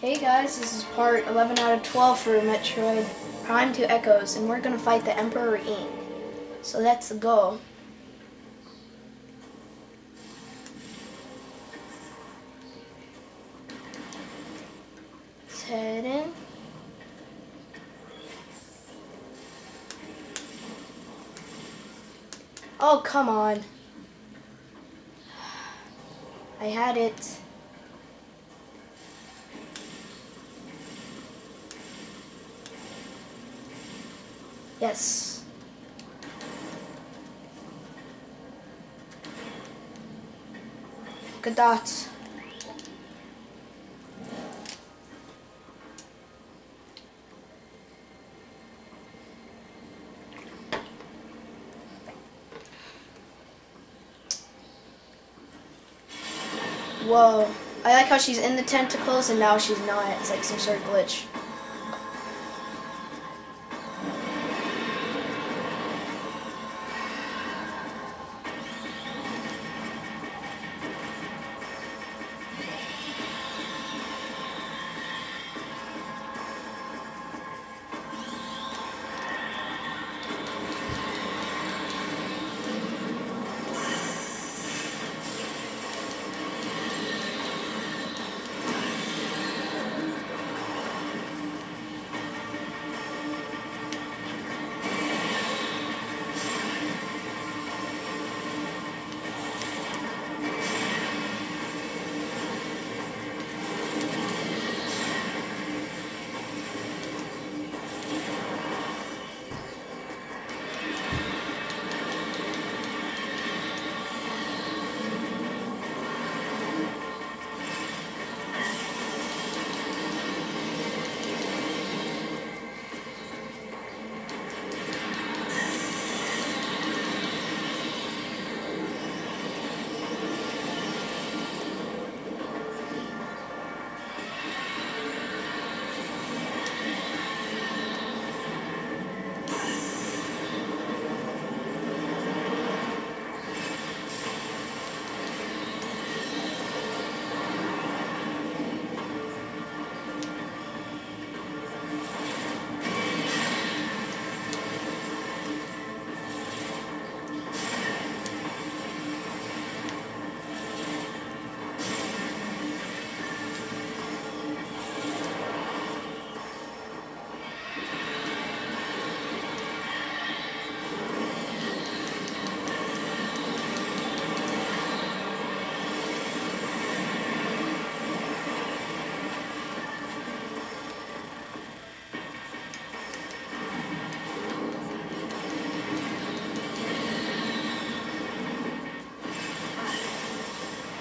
Hey guys, this is part 11 out of 12 for Metroid Prime 2 Echoes, and we're gonna fight the Emperor Ing. So that's the goal. Let's head in. Oh, come on. I had it. Yes. Good dots. Whoa. I like how she's in the tentacles and now she's not. It's like some sort of glitch.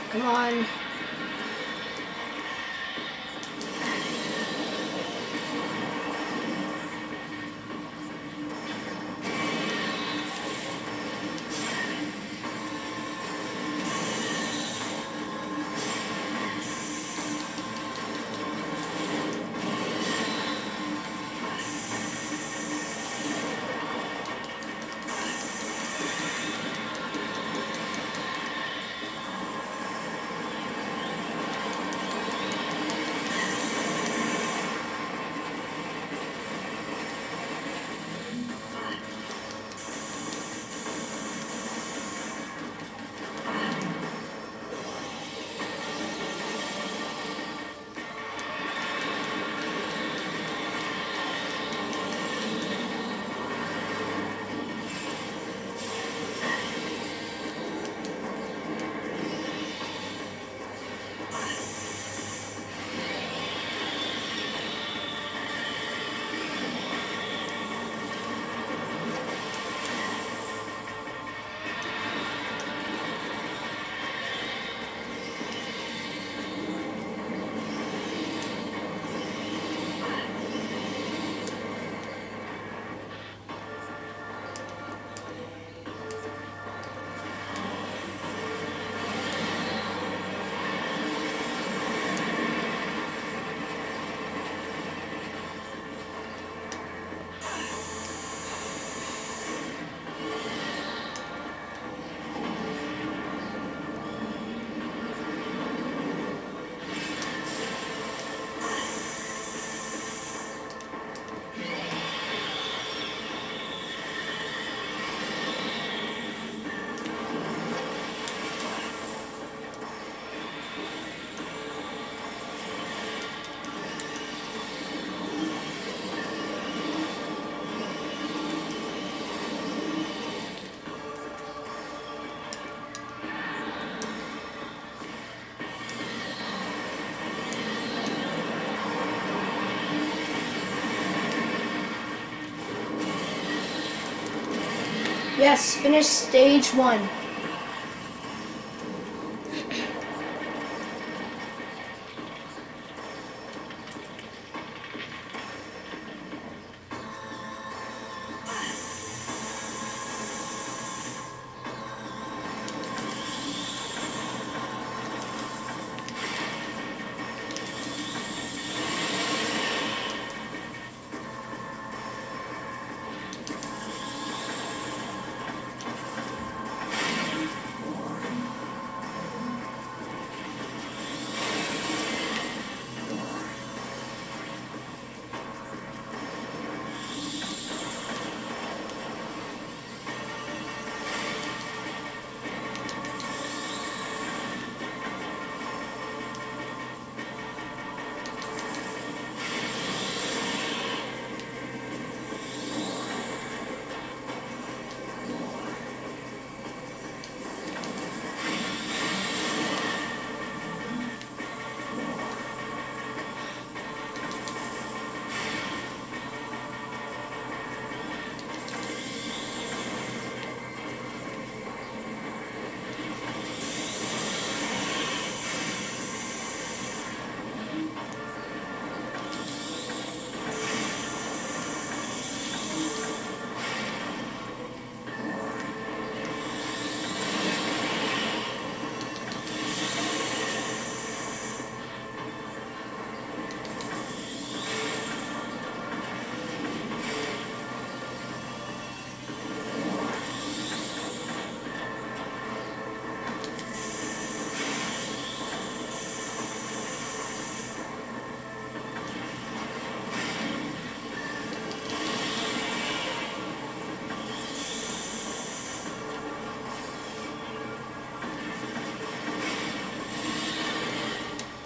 Come on. Yes, finish stage one.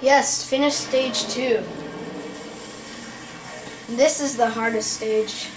Yes, finish stage two. This is the hardest stage.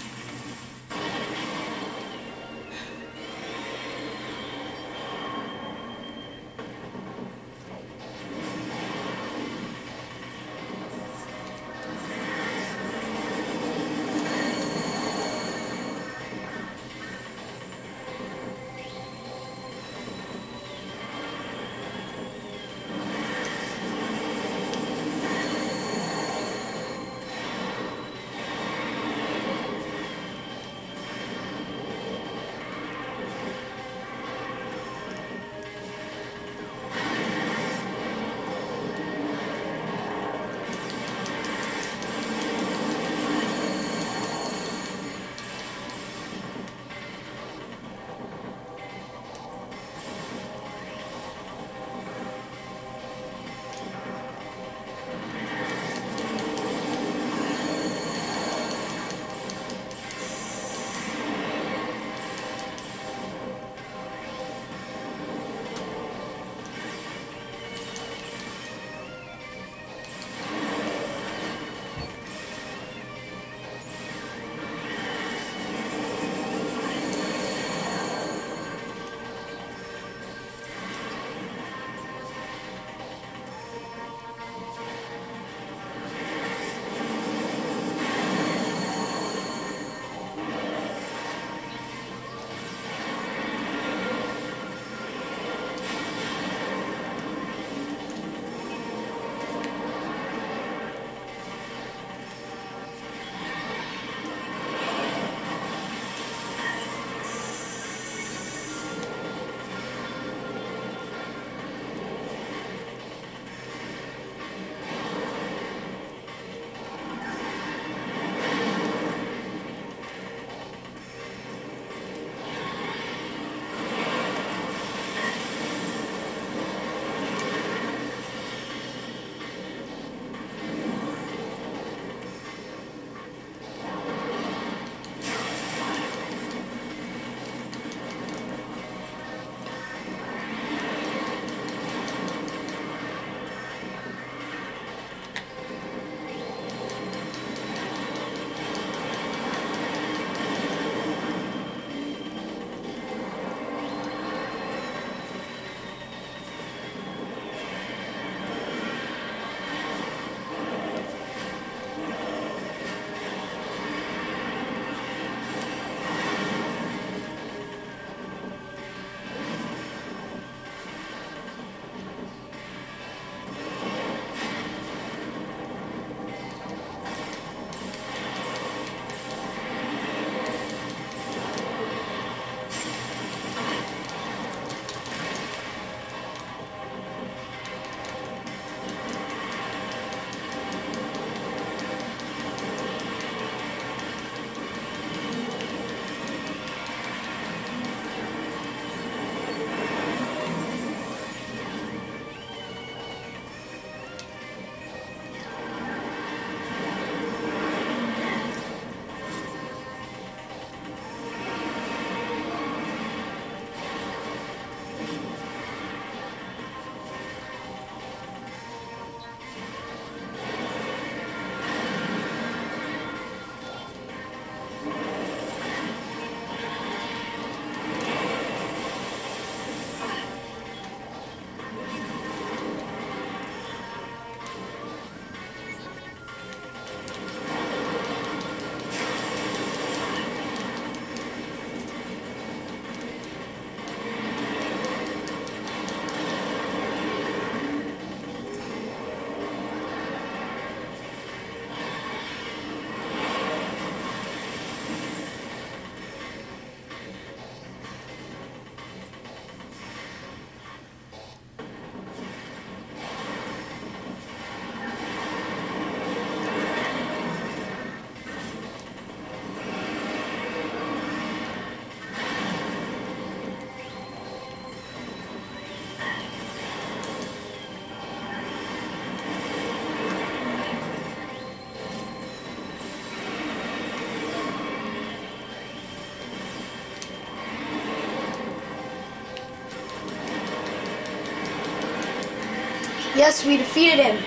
Yes, we defeated him.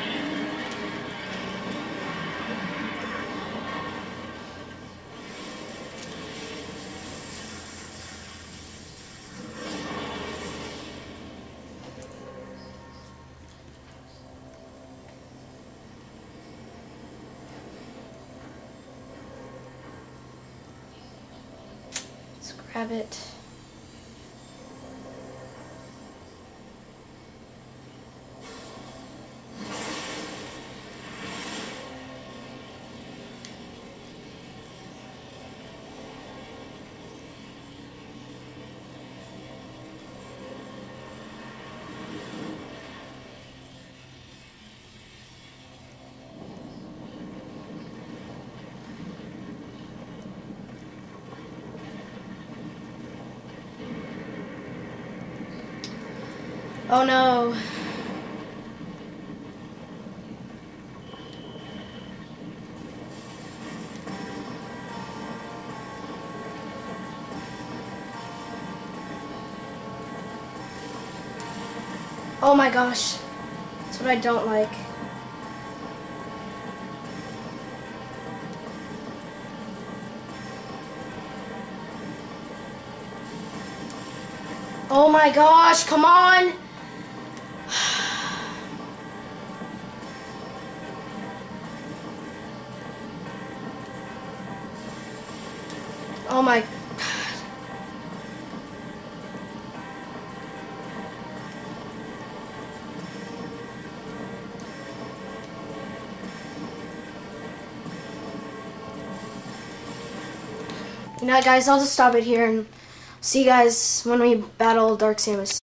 Let's grab it. Oh no. Oh my gosh. That's what I don't like. Oh my gosh, come on! Oh my god. You know guys, I'll just stop it here and see you guys when we battle Dark Samus.